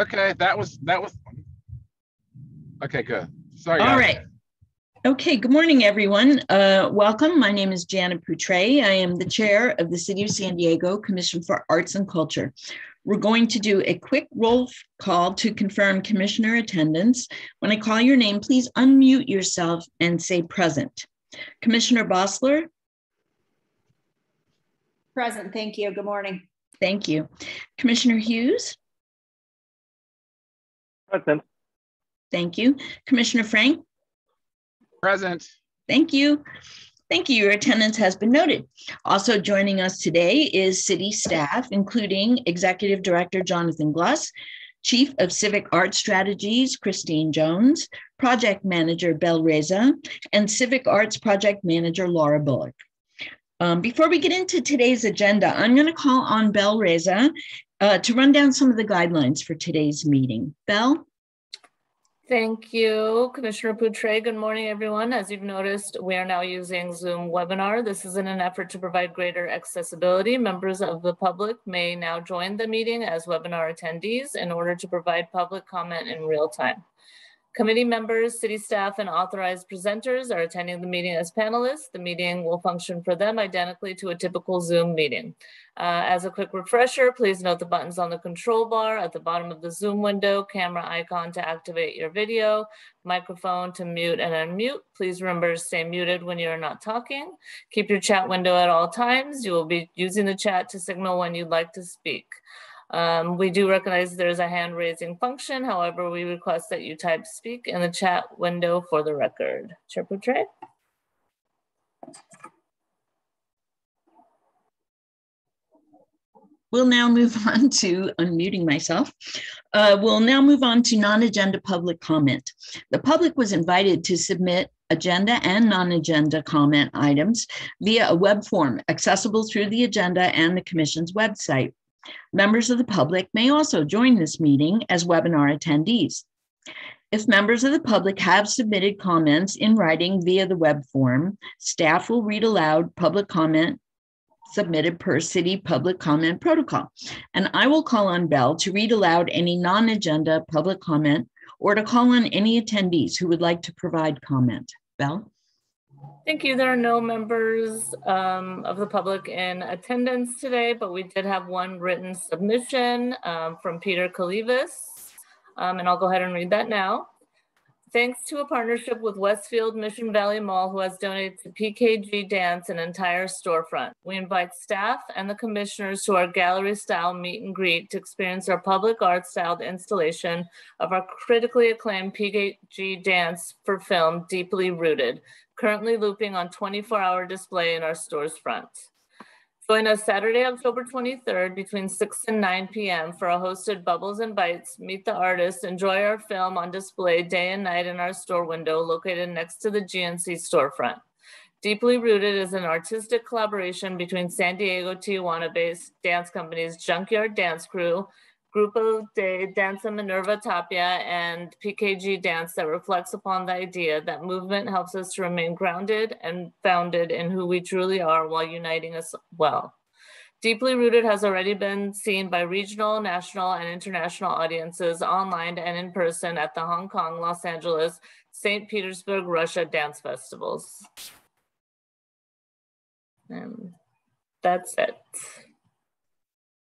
Okay, that was, that was. Okay, good. Sorry. All guys. right. Okay, good morning, everyone. Uh, welcome. My name is Janet Poutre. I am the chair of the City of San Diego Commission for Arts and Culture. We're going to do a quick roll call to confirm commissioner attendance. When I call your name, please unmute yourself and say present. Commissioner Bossler, Present, thank you. Good morning. thank you. Commissioner Hughes, Present. thank you. Commissioner Frank, Present. Thank you. Thank you. Your attendance has been noted. Also joining us today is city staff, including Executive Director Jonathan Glus, Chief of Civic Arts Strategies Christine Jones, Project Manager Bel Reza, and Civic Arts Project Manager Laura Bullock. Um, before we get into today's agenda, I'm going to call on Bel Reza uh, to run down some of the guidelines for today's meeting. Bel? Thank you, Commissioner Poutre. Good morning, everyone. As you've noticed, we are now using Zoom webinar. This is in an effort to provide greater accessibility. Members of the public may now join the meeting as webinar attendees in order to provide public comment in real time. Committee members, city staff, and authorized presenters are attending the meeting as panelists. The meeting will function for them identically to a typical Zoom meeting. Uh, as a quick refresher, please note the buttons on the control bar at the bottom of the Zoom window, camera icon to activate your video, microphone to mute and unmute. Please remember to stay muted when you're not talking. Keep your chat window at all times. You will be using the chat to signal when you'd like to speak. Um, we do recognize there's a hand raising function. However, we request that you type speak in the chat window for the record. Chair Poutre? We'll now move on to unmuting myself. Uh, we'll now move on to non-agenda public comment. The public was invited to submit agenda and non-agenda comment items via a web form accessible through the agenda and the commission's website. Members of the public may also join this meeting as webinar attendees. If members of the public have submitted comments in writing via the web form, staff will read aloud public comment submitted per city public comment protocol. And I will call on Bel to read aloud any non-agenda public comment or to call on any attendees who would like to provide comment. Bel? Thank you. There are no members um, of the public in attendance today, but we did have one written submission um, from Peter Kalivas. Um, and I'll go ahead and read that now. Thanks to a partnership with Westfield Mission Valley Mall, who has donated to PGK Dance an entire storefront. We invite staff and the commissioners to our gallery style meet and greet to experience our public art styled installation of our critically acclaimed PGK Dance for film, Deeply Rooted, currently looping on 24 hour display in our store's front. Join us Saturday, October 23rd between 6 and 9 p.m. for a hosted Bubbles and Bites, meet the artists, enjoy our film on display day and night in our store window located next to the GNC storefront. Deeply Rooted is an artistic collaboration between San Diego, Tijuana-based dance companies Junkyard Dance Crew, Grupo de Danza Minerva Tapia, and PGK Dance that reflects upon the idea that movement helps us to remain grounded and founded in who we truly are while uniting us well. Deeply Rooted has already been seen by regional, national, and international audiences online and in person at the Hong Kong, Los Angeles, St. Petersburg, Russia dance festivals. And that's it.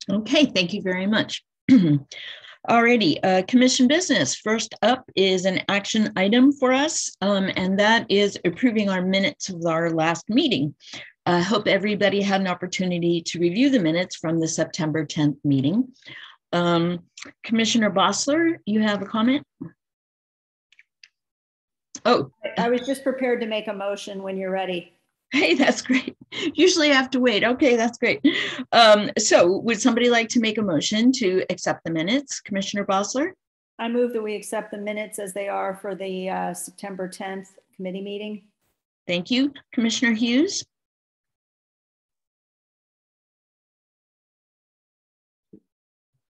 Okay, thank you very much. Alrighty, uh, commission business. First up is an action item for us, um, and that is approving our minutes of our last meeting. I hope everybody had an opportunity to review the minutes from the September 10th meeting. Um, Commissioner Bossler, you have a comment? Oh, I was just prepared to make a motion when you're ready. Hey, that's great. Usually I have to wait. Okay, that's great. Um, so would somebody like to make a motion to accept the minutes? Commissioner Bossler? I move that we accept the minutes as they are for the uh, September 10th committee meeting. Thank you. Commissioner Hughes?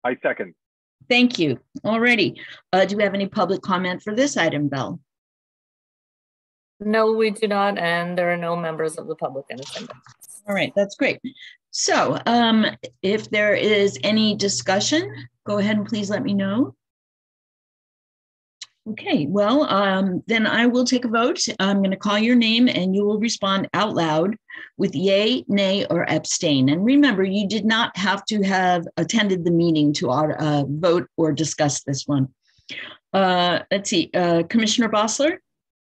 I second. Thank you. Alrighty. Uh, do we have any public comment for this item, Bel? No, we do not, and there are no members of the public in attendance. All right, that's great. So um, if there is any discussion, go ahead and please let me know. Okay, well, um, then I will take a vote. I'm going to call your name and you will respond out loud with yay, nay, or abstain. And remember, you did not have to have attended the meeting to uh, vote or discuss this one. Uh, let's see, uh, Commissioner Bossler,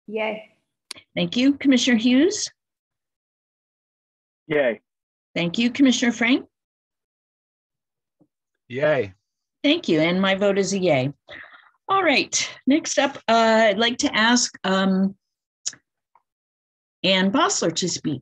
Yay. Thank you. Commissioner Hughes, Yay. thank you. Commissioner Frank, Yay. thank you. And my vote is a yay. All right, next up, uh, I'd like to ask um, Ann Bossler to speak.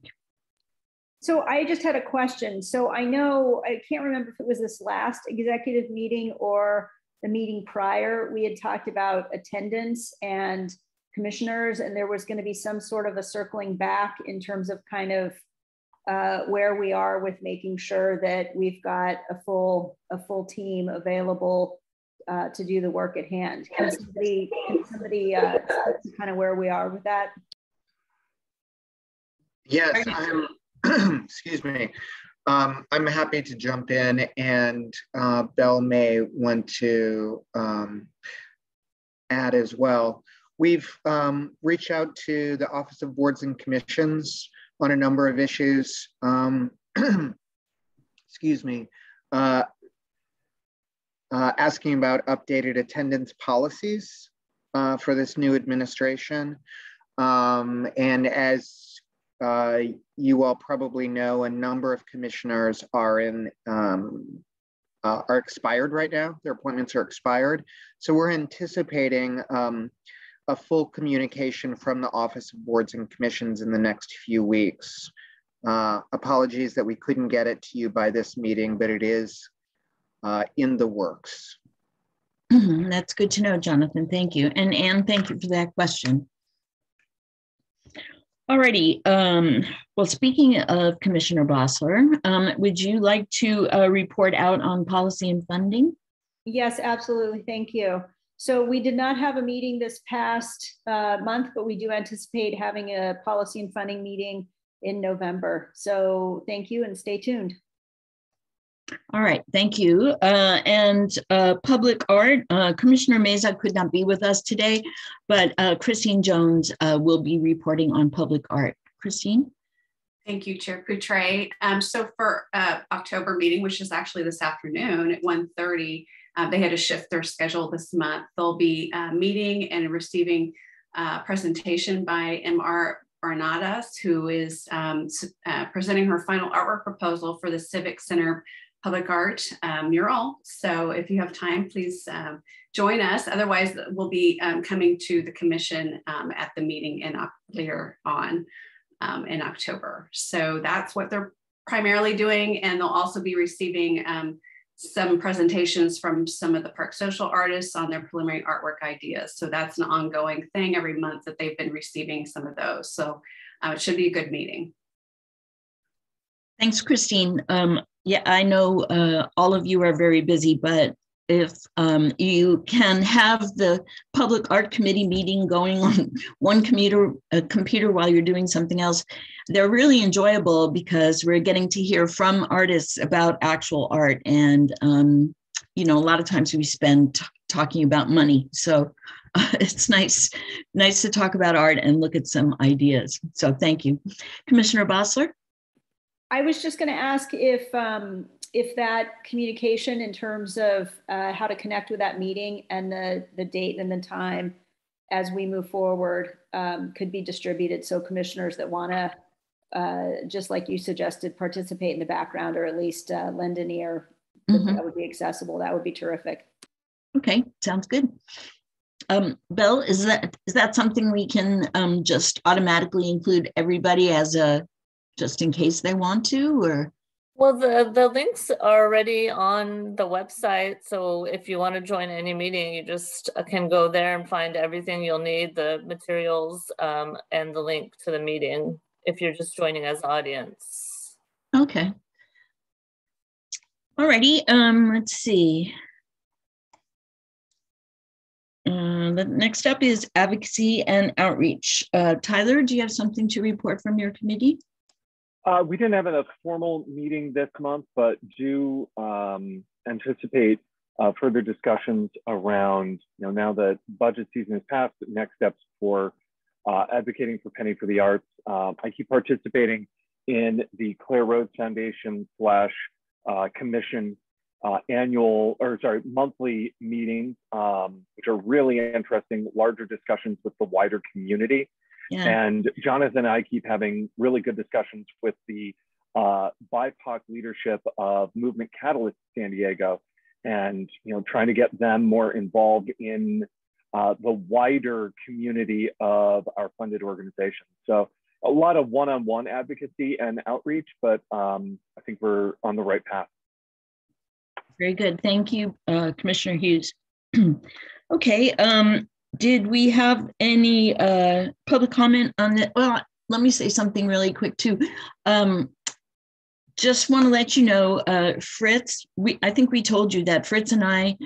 So I just had a question. So I know, I can't remember if it was this last executive meeting or the meeting prior, we had talked about attendance and commissioners, and there was going to be some sort of a circling back in terms of kind of uh, where we are with making sure that we've got a full, a full team available uh, to do the work at hand. Can somebody, can somebody uh, kind of where we are with that? Yes, I'm, excuse me. Um, I'm happy to jump in and uh, Bel may want to um, add as well. We've um, reached out to the Office of Boards and Commissions on a number of issues. Um, excuse me. Uh, uh, asking about updated attendance policies uh, for this new administration. Um, and as uh, you all probably know, a number of commissioners are in um, uh, are expired right now. Their appointments are expired. So we're anticipating um, a full communication from the Office of Boards and Commissions in the next few weeks. Uh, apologies that we couldn't get it to you by this meeting, but it is uh, in the works. That's good to know, Jonathan. Thank you. And Anne, thank you for that question. Alrighty. Um, well, speaking of Commissioner Bossler, um, would you like to uh, report out on policy and funding? Yes, absolutely. Thank you. So we did not have a meeting this past uh, month, but we do anticipate having a policy and funding meeting in November. So thank you and stay tuned. All right, thank you. Uh, and uh, public art, uh, Commissioner Meza could not be with us today, but uh, Christine Jones uh, will be reporting on public art. Christine? Thank you, Chair Poutre. Um, so for uh, October meeting, which is actually this afternoon at 1.30, they had to shift their schedule this month. They'll be meeting and receiving a presentation by MR Barnadas, who is um, presenting her final artwork proposal for the Civic Center public art um, mural. So if you have time, please um, join us. Otherwise, we'll be um, coming to the commission um, at the meeting in later on um, in October. So that's what they're primarily doing. And they'll also be receiving um, some presentations from some of the park social artists on their preliminary artwork ideas. So that's an ongoing thing every month that they've been receiving some of those. So uh, it should be a good meeting. Thanks, Christine. Um, yeah, I know uh, all of you are very busy, but if um, you can have the public art committee meeting going on one computer computer while you're doing something else, they're really enjoyable because we're getting to hear from artists about actual art, and um, you know, a lot of times we spend talking about money, so uh, it's nice nice to talk about art and look at some ideas. So thank you, Commissioner Bossler. I was just going to ask if um, if that communication in terms of uh, how to connect with that meeting and the the date and the time as we move forward um, could be distributed. So commissioners that want to uh, just like you suggested participate in the background or at least uh, lend an ear mm-hmm. that would be accessible. That would be terrific. Okay sounds good. Um, Bill, is that is that something we can um, just automatically include everybody as a just in case they want to or well the the links are already on the website so if you want to join any meeting you just uh, can go there and find everything you'll need the materials um, and the link to the meeting if you're just joining as audience okay alrighty um let's see uh, the next up is advocacy and outreach. Uh, Tyler, do you have something to report from your committee? Uh, we didn't have a formal meeting this month, but do um, anticipate uh, further discussions around, you know, now that budget season has passed, next steps for uh, advocating for Penny for the Arts. Um, I keep participating in the Clare Rose Foundation slash uh, commission uh, annual, or sorry, monthly meetings, um, which are really interesting, larger discussions with the wider community. Yeah. And Jonathan and I keep having really good discussions with the uh, BIPOC leadership of Movement Catalyst San Diego, and you know, trying to get them more involved in uh, the wider community of our funded organizations. So a lot of one-on-one advocacy and outreach, but um, I think we're on the right path. Very good. Thank you, uh, Commissioner Hughes. okay. Um, did we have any uh, public comment on that? Well, let me say something really quick too. Um, just want to let you know, uh, Fritz, we, I think we told you that Fritz and I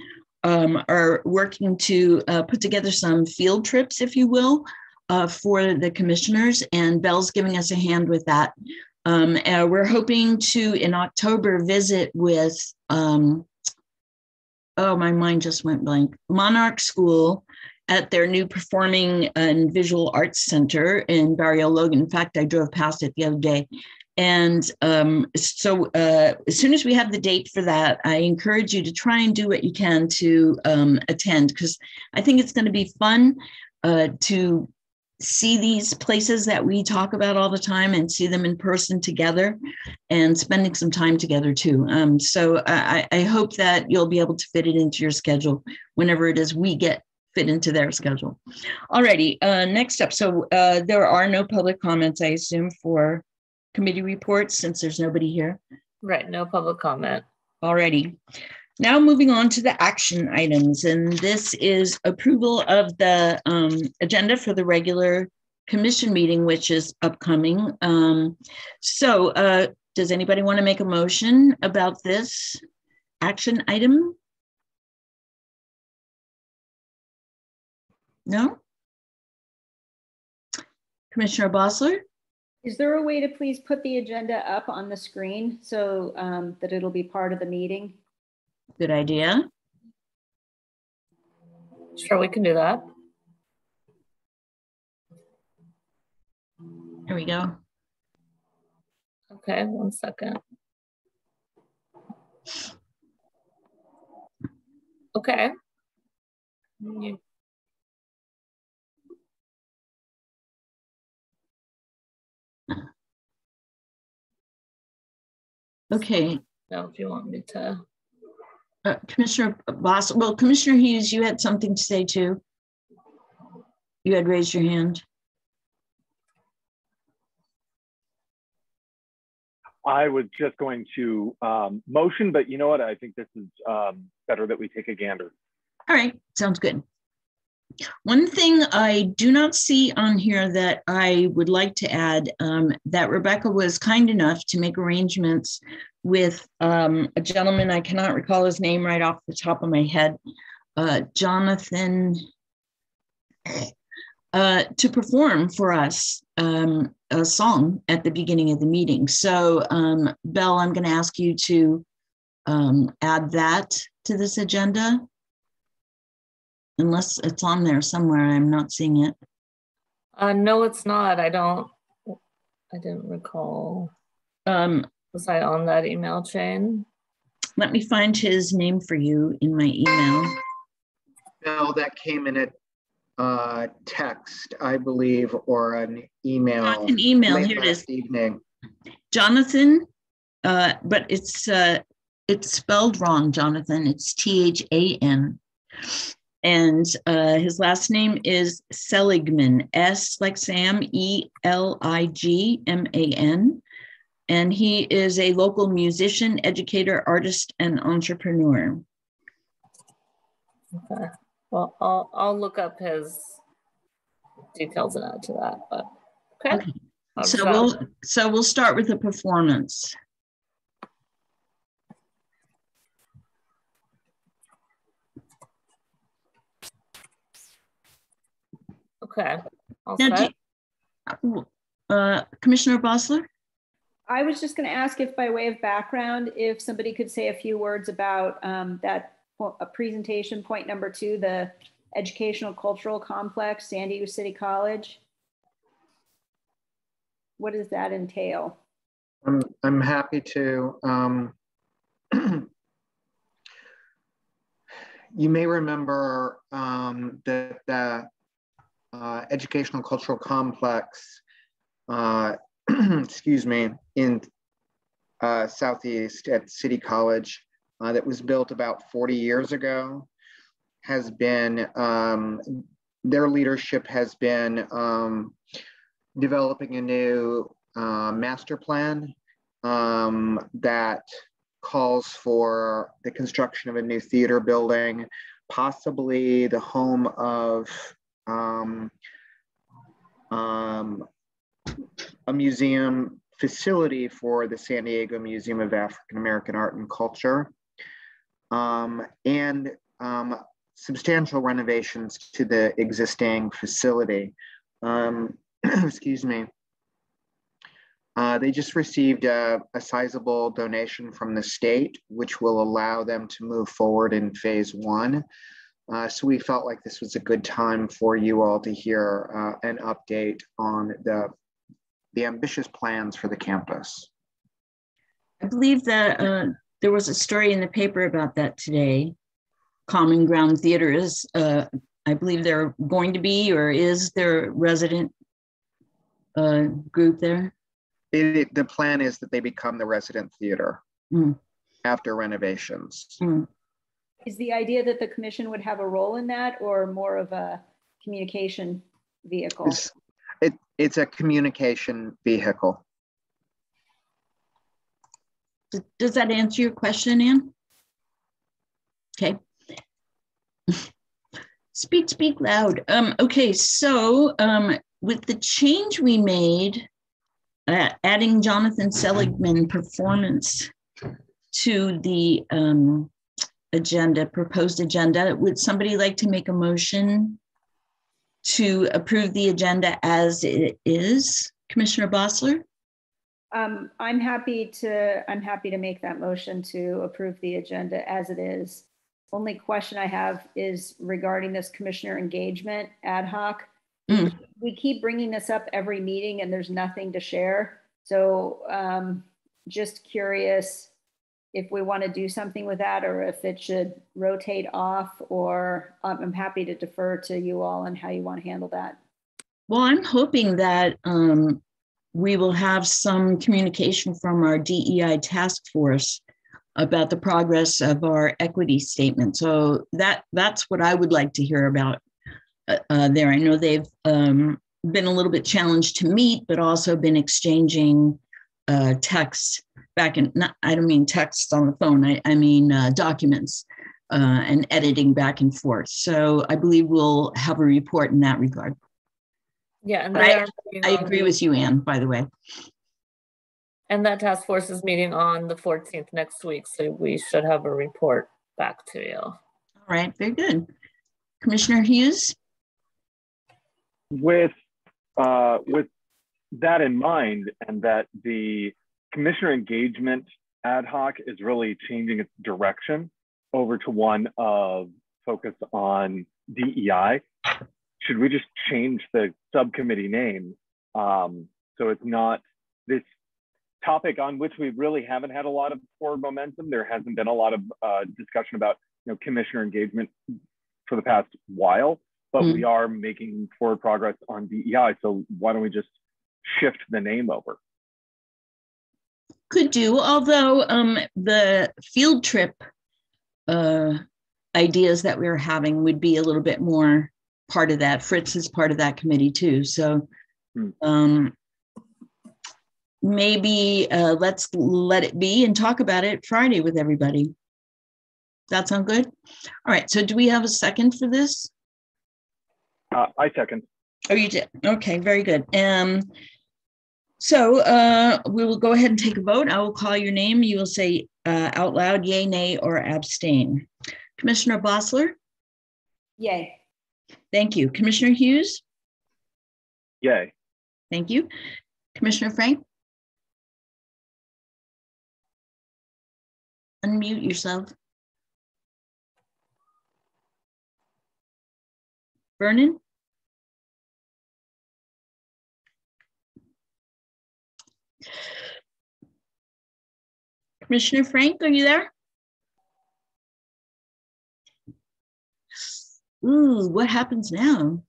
um, are working to uh, put together some field trips, if you will, uh, for the commissioners, and Bel's giving us a hand with that. Um, we're hoping to, in October, visit with, um, oh, my mind just went blank, Monarch School at their new Performing and Visual Arts Center in Barrio Logan. In fact, I drove past it the other day. And um, so, uh, as soon as we have the date for that, I encourage you to try and do what you can to um, attend because I think it's going to be fun uh, to see these places that we talk about all the time and see them in person together and spending some time together too. Um, so I, I, hope that you'll be able to fit it into your schedule whenever it is we get fit into their schedule. Alrighty, uh, next up. So uh, there are no public comments, I assume, for committee reports since there's nobody here. Right, no public comment. Alrighty. Now moving on to the action items, and this is approval of the um, agenda for the regular commission meeting, which is upcoming. Um, so uh, does anybody want to make a motion about this action item? No? Commissioner Bossler? Is there a way to please put the agenda up on the screen so um, that it'll be part of the meeting? Good idea. Sure, we can do that. Here we go. Okay, one second. Okay. You Okay. No, if you want me to. Uh, Commissioner Boss, well, Commissioner Hughes, you had something to say too. You had raised your hand. I was just going to um, motion, but you know what? I think this is um, better that we take a gander. All right, sounds good. One thing I do not see on here that I would like to add um, that Rebecca was kind enough to make arrangements with um, a gentleman, I cannot recall his name right off the top of my head, uh, Jonathan, uh, to perform for us um, a song at the beginning of the meeting. So, um, Bel, I'm going to ask you to um, add that to this agenda unless it's on there somewhere. I'm not seeing it. Uh, no, it's not. I don't, I didn't recall. Um, Was I on that email chain? let me find his name for you in my email. No, that came in a uh, text, I believe, or an email. Not an email. Here it last is. Evening. Jonathan, uh, but it's uh, it's spelled wrong, Jonathan. It's T H A N. And uh, his last name is Seligman, S like Sam, E L I G M A N. And he is a local musician, educator, artist, and entrepreneur. Okay. Well, I'll, I'll look up his details and add to that, but okay. Okay. I'll So we'll so we'll start with the performance. Okay. All Now, set? do, uh, Commissioner Bossler? I was just going to ask if by way of background, if somebody could say a few words about um, that a presentation, point number two, the Educational Cultural Complex, San Diego City College. What does that entail? I'm, I'm happy to. Um, you may remember um, that the uh, Educational Cultural Complex, uh, excuse me, in uh, Southeast at City College uh, that was built about 40 years ago has been, um, their leadership has been um, developing a new uh, master plan um, that calls for the construction of a new theater building, possibly the home of um, um, a museum facility for the San Diego Museum of African American Art and Culture, um, and um, substantial renovations to the existing facility. Um, excuse me. Uh, they just received a, a, sizable donation from the state, which will allow them to move forward in phase one. Uh, so we felt like this was a good time for you all to hear uh, an update on the, the ambitious plans for the campus. I believe that uh, there was a story in the paper about that today. Common Ground Theater is, uh, I believe they're going to be or is their resident uh, group there? It, the plan is that they become the resident theater mm. after renovations. Mm. Is the idea that the commission would have a role in that or more of a communication vehicle? It's, it, it's a communication vehicle. Does that answer your question, Anne? Okay. speak, speak loud. Um, okay, so um, with the change we made, uh, adding Jonathan Seligman performance to the um, agenda, proposed agenda, would somebody like to make a motion to approve the agenda as it is? Commissioner Bossler? Um, I'm happy to I'm happy to make that motion to approve the agenda as it is. Only question I have is regarding this commissioner engagement ad hoc. Mm. We keep bringing this up every meeting and there's nothing to share. So um, just curious if we want to do something with that or if it should rotate off or um, I'm happy to defer to you all and how you want to handle that. Well, I'm hoping that um, we will have some communication from our DEI task force about the progress of our equity statement. So that that's what I would like to hear about uh, uh, there. I know they've um, been a little bit challenged to meet, but also been exchanging uh, texts back in, not, I don't mean text on the phone, I, I mean uh, documents uh, and editing back and forth. So I believe we'll have a report in that regard. Yeah, and I, I agree with you, Anne, by the way. And that task force is meeting on the 14th next week, so we should have a report back to you. All right, very good. Commissioner Hughes? With uh, with that in mind, and that the commissioner engagement ad hoc is really changing its direction over to one of focus on DEI, should we just change the subcommittee name um, so it's not this topic on which we really haven't had a lot of forward momentum. There hasn't been a lot of uh, discussion about you know commissioner engagement for the past while but mm. we are making forward progress on DEI. So why don't we just shift the name over? Could do, although um, the field trip uh, ideas that we are having would be a little bit more part of that. Fritz is part of that committee too. So mm. um, maybe uh, let's let it be and talk about it Friday with everybody. That sound good? All right. So do we have a second for this? Uh, I second. Oh, you did. Okay, very good. Um, so uh, we will go ahead and take a vote. I will call your name. You will say uh, out loud, yay, nay, or abstain. Commissioner Bossler? Yay. Thank you. Commissioner Hughes? Yay. Thank you. Commissioner Frank? Unmute yourself. Vernon? Commissioner Frank, are you there? Ooh, what happens now?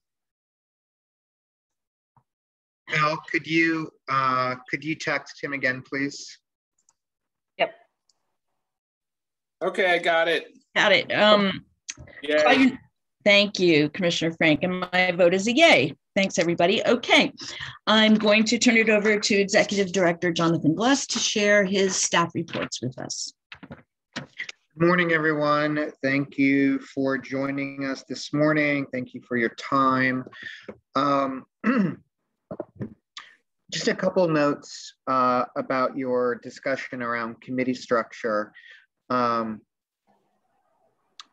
Mel, could you uh, could you text him again, please? Yep. Okay, I got it. Got it. Um, Yeah. Thank you, Commissioner Frank, and my vote is a yay. Thanks, everybody. Okay, I'm going to turn it over to Executive Director Jonathan Glus to share his staff reports with us. Good morning, everyone. Thank you for joining us this morning. Thank you for your time. Um, just a couple notes uh, about your discussion around committee structure. Um,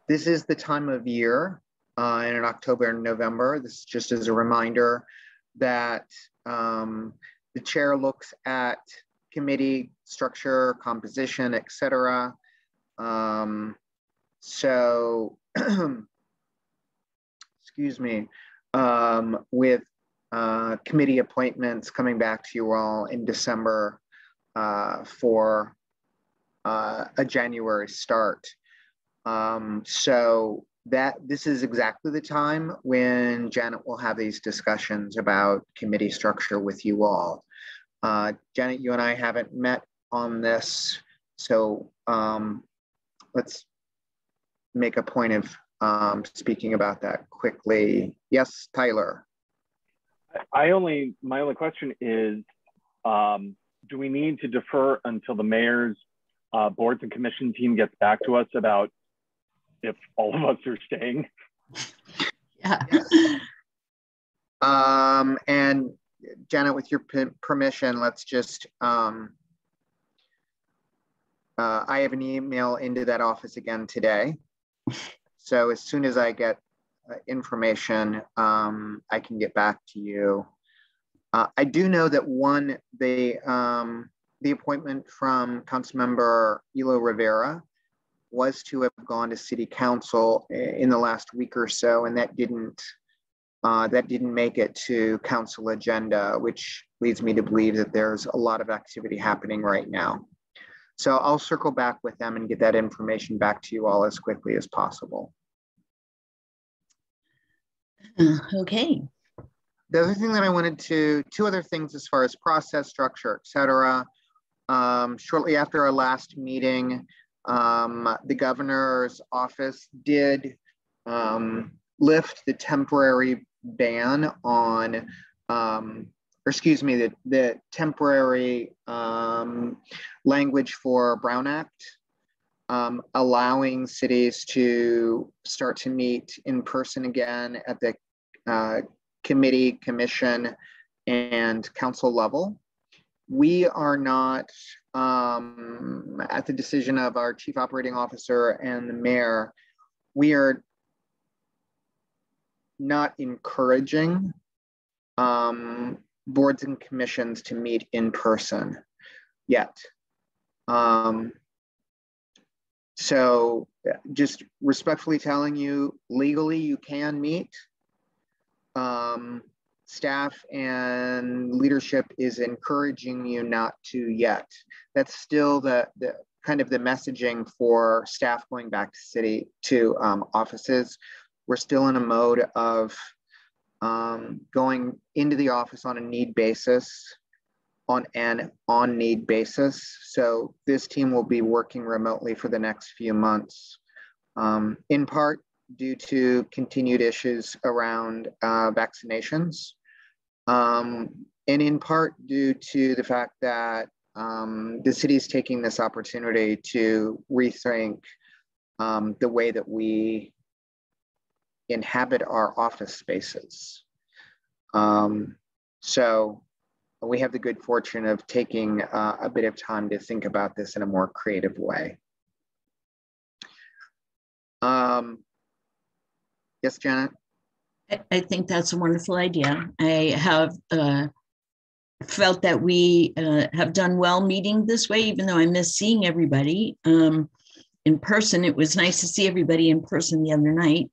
this is the time of year uh, in October and November. This is just as a reminder that um, the chair looks at committee structure, composition, et cetera. Um, so, excuse me, um, with uh, committee appointments coming back to you all in December uh, for uh, a January start. Um, so that this is exactly the time when Janet will have these discussions about committee structure with you all. Uh, Janet, you and I haven't met on this, so um, let's make a point of um, speaking about that quickly. Yes, Tyler. I only, my only question is, um, do we need to defer until the mayor's uh, boards and commission team gets back to us about if all of us are staying? Yeah. Um, and Janet, with your permission, let's just, um, uh, I have an email into that office again today. So as soon as I get uh, information, um, I can get back to you. Uh, I do know that one, the, um, the appointment from Councilmember Elo Rivera was to have gone to city council in the last week or so, and that didn't uh, that didn't make it to council agenda, which leads me to believe that there's a lot of activity happening right now. So I'll circle back with them and get that information back to you all as quickly as possible. Uh, okay. The other thing that I wanted to, two other things as far as process structure, et cetera. Um, shortly after our last meeting, um, the governor's office did um, lift the temporary ban on, um, or excuse me, the, the temporary um, language for Brown Act, um, allowing cities to start to meet in person again at the uh, committee, commission, and council level. We are not um, at the decision of our chief operating officer and the mayor, we are not encouraging um, boards and commissions to meet in person yet. Um, so just respectfully telling you, legally you can meet. Um, staff and leadership is encouraging you not to yet. That's still the, the kind of the messaging for staff going back to city to um, offices. We're still in a mode of um, going into the office on a need basis, on an on need basis. So this team will be working remotely for the next few months, um, in part due to continued issues around uh, vaccinations um, and in part due to the fact that um, the city is taking this opportunity to rethink um, the way that we inhabit our office spaces. Um, so we have the good fortune of taking uh, a bit of time to think about this in a more creative way. Um, yes, Janet? I think that's a wonderful idea. I have uh, felt that we uh, have done well meeting this way, even though I miss seeing everybody um, in person. It was nice to see everybody in person the other night.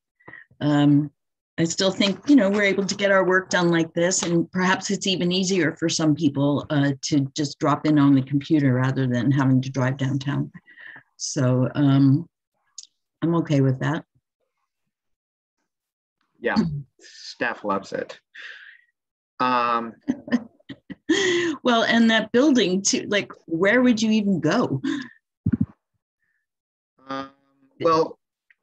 Um, I still think, you know, we're able to get our work done like this, and perhaps it's even easier for some people uh, to just drop in on the computer rather than having to drive downtown. So um, I'm okay with that. Yeah, staff loves it. Um, well, and that building too, like, where would you even go? um, well,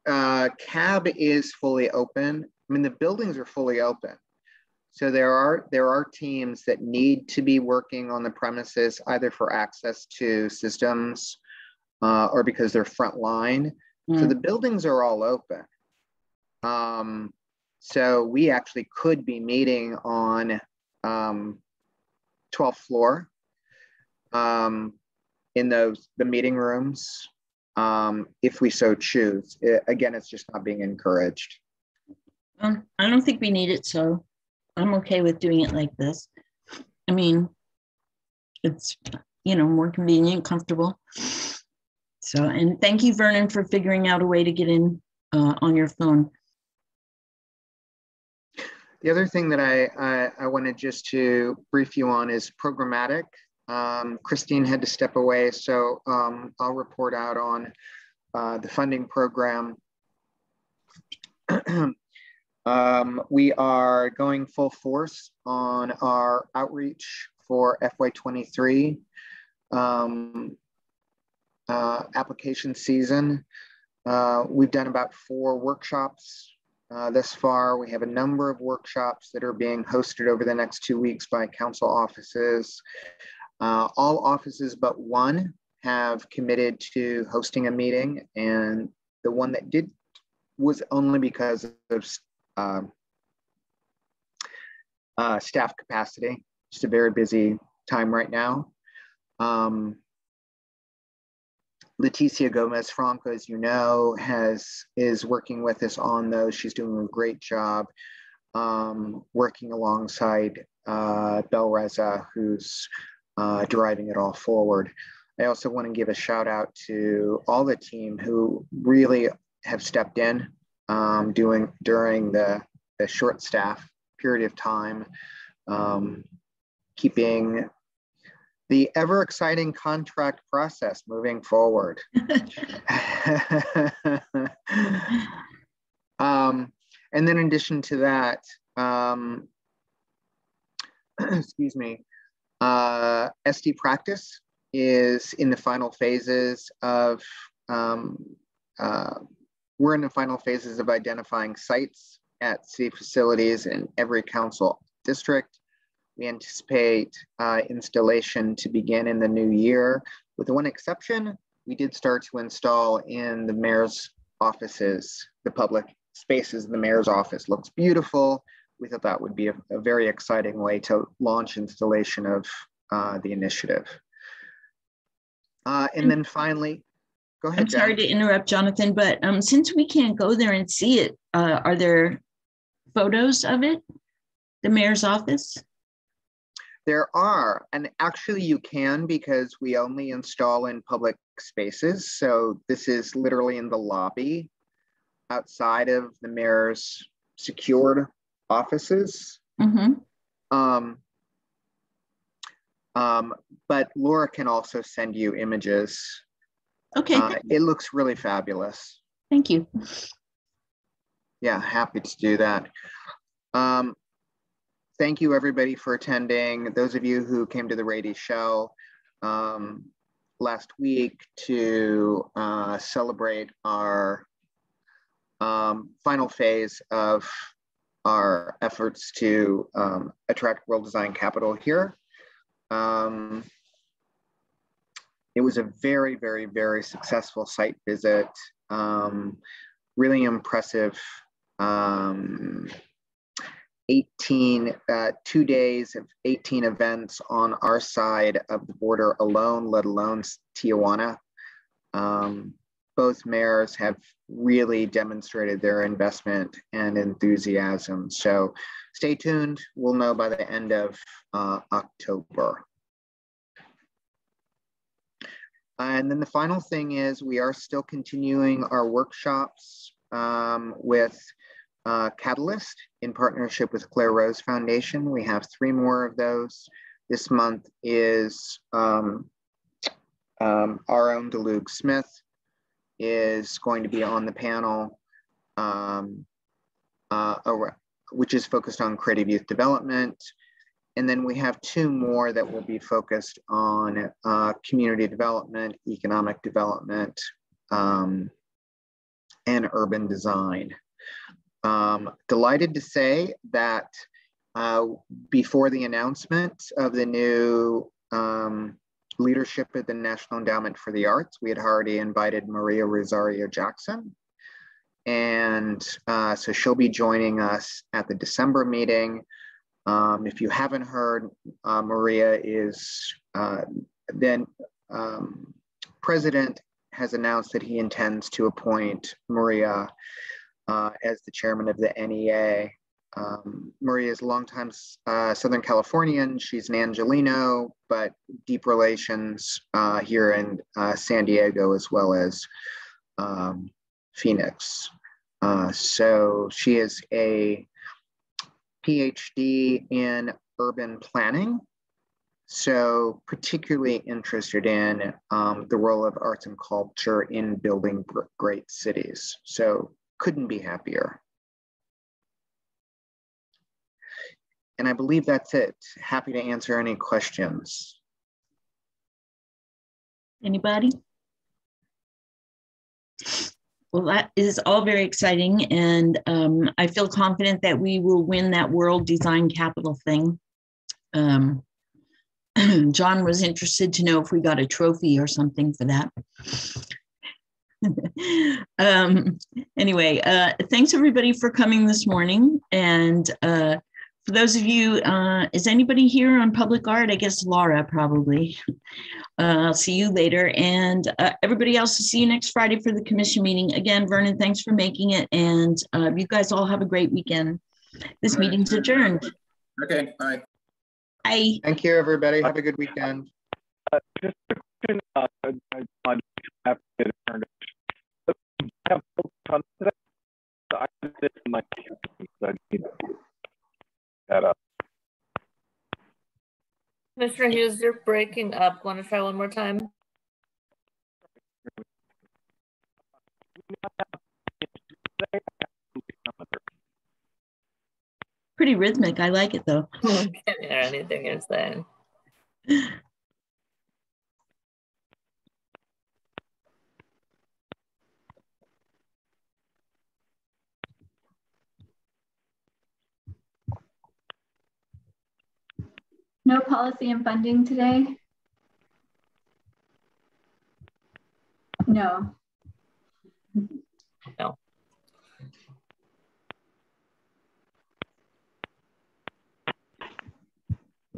uh, cab is fully open. I mean, the buildings are fully open. So there are there are teams that need to be working on the premises either for access to systems uh, or because they're frontline. Mm. So the buildings are all open. Um, so we actually could be meeting on um, 12th floor um, in those the meeting rooms um, if we so choose. It, again, it's just not being encouraged. Um, I don't think we need it, so I'm okay with doing it like this. I mean, it's you know more convenient, comfortable. So, and thank you, Vernon, for figuring out a way to get in uh, on your phone. The other thing that I, I, I wanted just to brief you on is programmatic. Um, Christine had to step away, so um, I'll report out on uh, the funding program. um, we are going full force on our outreach for FY23 um, uh, application season. Uh, we've done about four workshops uh, thus far. We have a number of workshops that are being hosted over the next two weeks by council offices. Uh, all offices but one have committed to hosting a meeting, and the one that did was only because of um, uh, staff capacity. Just a very busy time right now. Um, Leticia Gomez Franco, as you know, has is working with us on those. She's doing a great job um, working alongside uh, Bel Reza, who's uh, driving it all forward. I also want to give a shout out to all the team who really have stepped in um, doing during the, the short staff period of time, um, keeping the ever exciting contract process moving forward. um, and then in addition to that, um, excuse me, uh, SD practice is in the final phases of, um, uh, we're in the final phases of identifying sites at city facilities in every council district. We anticipate uh, installation to begin in the new year. With one exception, we did start to install in the mayor's offices, the public spaces in the mayor's office. Looks beautiful we thought that would be a, a very exciting way to launch installation of uh, the initiative. Uh, and then finally, go ahead. I'm sorry to interrupt, Jonathan, but um, since we can't go there and see it, uh, are there photos of it, the mayor's office? There are, and actually you can because we only install in public spaces. So this is literally in the lobby outside of the mayor's secured offices. Mm-hmm. Um, um, but Laura can also send you images. Okay. Uh, it looks really fabulous. Thank you. Yeah, happy to do that. Um, thank you everybody for attending. Those of you who came to the Rady Shell um, last week to uh, celebrate our um, final phase of our efforts to um, attract world design capital here. Um, it was a very, very, very successful site visit. Um, really impressive. Um, 18, uh, two days of 18 events on our side of the border alone, let alone Tijuana. Um, both mayors have really demonstrated their investment and enthusiasm. So stay tuned. We'll know by the end of uh, October. And then the final thing is we are still continuing our workshops um, with uh, Catalyst in partnership with Clare Rose Foundation. We have three more of those. This month is um, um, our own Dalouge Smith is going to be on the panel, um, uh, which is focused on creative youth development. And then we have two more that will be focused on uh, community development, economic development, um, and urban design. Um, delighted to say that uh, before the announcement of the new um, leadership at the National Endowment for the Arts, we had already invited Maria Rosario Jackson. And uh, so she'll be joining us at the December meeting. Um, if you haven't heard, uh, Maria is uh, then um, president has announced that he intends to appoint Maria uh, as the chairman of the NEA. Um, Maria is a longtime uh, Southern Californian. She's an Angeleno, but deep relations uh, here in uh, San Diego as well as um, Phoenix. Uh, so she is a PhD in urban planning. So particularly interested in um, the role of arts and culture in building great cities. So couldn't be happier. And I believe that's it. Happy to answer any questions. Anybody? Well, that is all very exciting. And um, I feel confident that we will win that World Design Capital thing. Um, John was interested to know if we got a trophy or something for that. um, anyway, uh, thanks everybody for coming this morning. And uh, for those of you, uh, is anybody here on public art? I guess Laura probably. Uh, I'll see you later. And uh, everybody else, see you next Friday for the commission meeting. Again, Vernon, thanks for making it. And uh, you guys all have a great weekend. This right. meeting's adjourned. Okay, bye. Bye. Thank you, everybody. Have a good weekend. Uh, just a question. Mr. Hughes, you're breaking up. Want to try one more time? Pretty rhythmic. I like it though. I can't hear anything you're saying. No policy and funding today? No. No.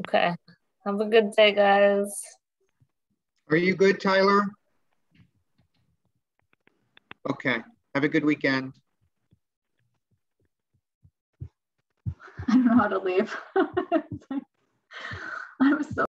Okay. Have a good day, guys. Are you good, Tyler? Okay. Have a good weekend. I don't know how to leave. I was so